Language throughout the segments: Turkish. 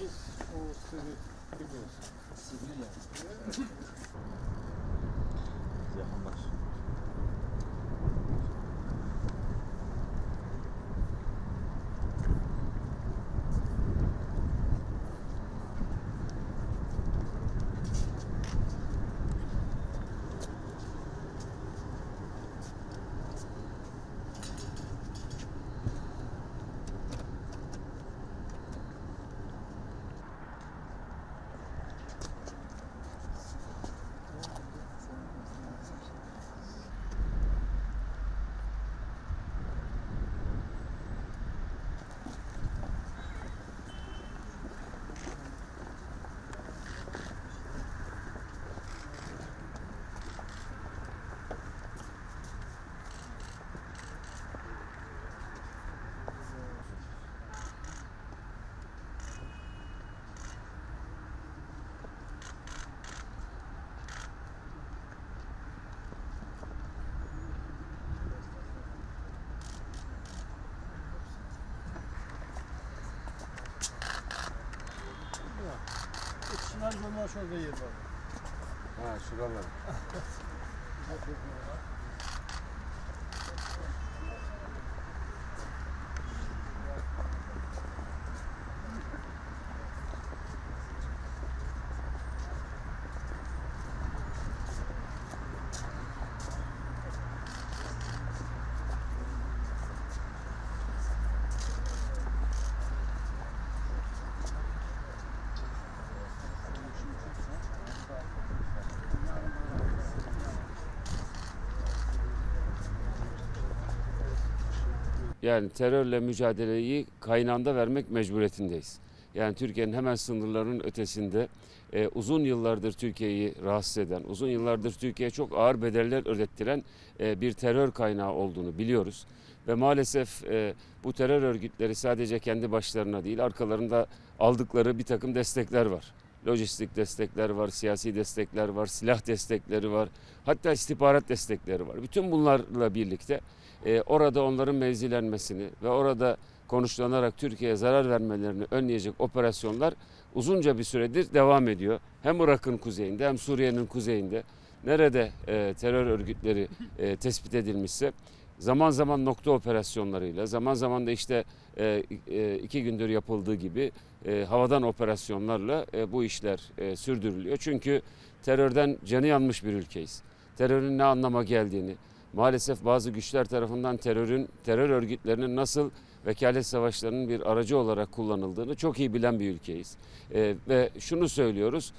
Biz o sivil gibi olsun. Sen bundan şurada yedin. Ha şuralar. Yani terörle mücadeleyi kaynağında vermek mecburiyetindeyiz. Yani Türkiye'nin hemen sınırlarının ötesinde e, uzun yıllardır Türkiye'yi rahatsız eden, uzun yıllardır Türkiye'ye çok ağır bedeller ödettiren e, bir terör kaynağı olduğunu biliyoruz. Ve maalesef e, bu terör örgütleri sadece kendi başlarına değil, arkalarında aldıkları bir takım destekler var. Lojistik destekler var, siyasi destekler var, silah destekleri var, hatta istihbarat destekleri var. Bütün bunlarla birlikte e, orada onların mevzilenmesini ve orada konuşlanarak Türkiye'ye zarar vermelerini önleyecek operasyonlar uzunca bir süredir devam ediyor. Hem Irak'ın kuzeyinde hem Suriye'nin kuzeyinde nerede e, terör örgütleri e, tespit edilmişse zaman zaman nokta operasyonlarıyla zaman zaman da işte e, e, iki gündür yapıldığı gibi e, havadan operasyonlarla bu işler sürdürülüyor. Çünkü terörden canı yanmış bir ülkeyiz. Terörün ne anlama geldiğini, maalesef bazı güçler tarafından terörün, terör örgütlerinin nasıl vekalet savaşlarının bir aracı olarak kullanıldığını çok iyi bilen bir ülkeyiz. Ve şunu söylüyoruz,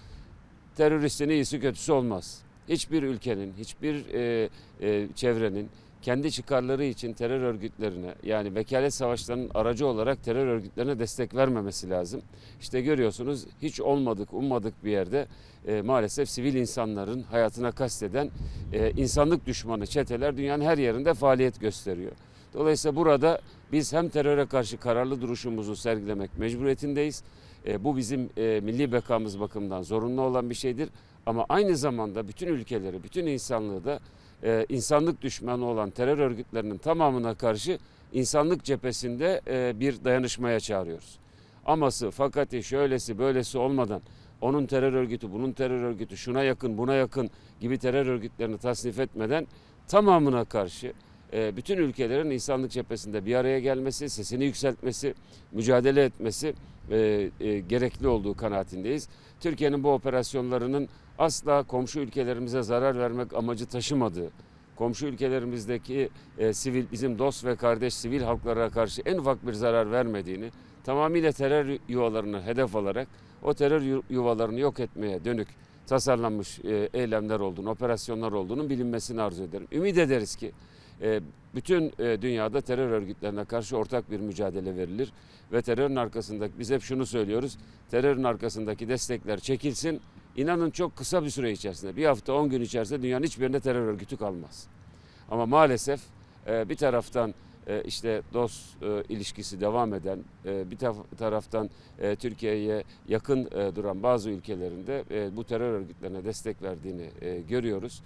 teröristin iyisi kötüsü olmaz. Hiçbir ülkenin, hiçbir çevrenin kendi çıkarları için terör örgütlerine yani vekalet savaşlarının aracı olarak terör örgütlerine destek vermemesi lazım. İşte görüyorsunuz hiç olmadık, ummadık bir yerde e, maalesef sivil insanların hayatına kasteden e, insanlık düşmanı çeteler dünyanın her yerinde faaliyet gösteriyor. Dolayısıyla burada biz hem teröre karşı kararlı duruşumuzu sergilemek mecburiyetindeyiz. E, bu bizim e, milli bekamız bakımından zorunlu olan bir şeydir. Ama aynı zamanda bütün ülkeleri, bütün insanlığı da e, insanlık düşmanı olan terör örgütlerinin tamamına karşı insanlık cephesinde e, bir dayanışmaya çağırıyoruz. Aması, fakati, şöylesi, böylesi olmadan onun terör örgütü, bunun terör örgütü, şuna yakın, buna yakın gibi terör örgütlerini tasnif etmeden tamamına karşı e, bütün ülkelerin insanlık cephesinde bir araya gelmesi, sesini yükseltmesi, mücadele etmesi e, e, gerekli olduğu kanaatindeyiz. Türkiye'nin bu operasyonlarının asla komşu ülkelerimize zarar vermek amacı taşımadığı, komşu ülkelerimizdeki e, sivil bizim dost ve kardeş sivil halklara karşı en ufak bir zarar vermediğini, tamamıyla terör yuvalarını hedef alarak o terör yu- yuvalarını yok etmeye dönük tasarlanmış e, eylemler olduğunu, operasyonlar olduğunu bilinmesini arzu ederim. Ümit ederiz ki e, bütün e, dünyada terör örgütlerine karşı ortak bir mücadele verilir ve terörün arkasındaki biz hep şunu söylüyoruz. Terörün arkasındaki destekler çekilsin. İnanın çok kısa bir süre içerisinde, bir hafta 10 gün içerisinde dünyanın hiçbirinde terör örgütü kalmaz. Ama maalesef e, bir taraftan e, işte dost e, ilişkisi devam eden, bir taraftan Türkiye'ye yakın duran bazı ülkelerinde bu terör örgütlerine destek verdiğini görüyoruz.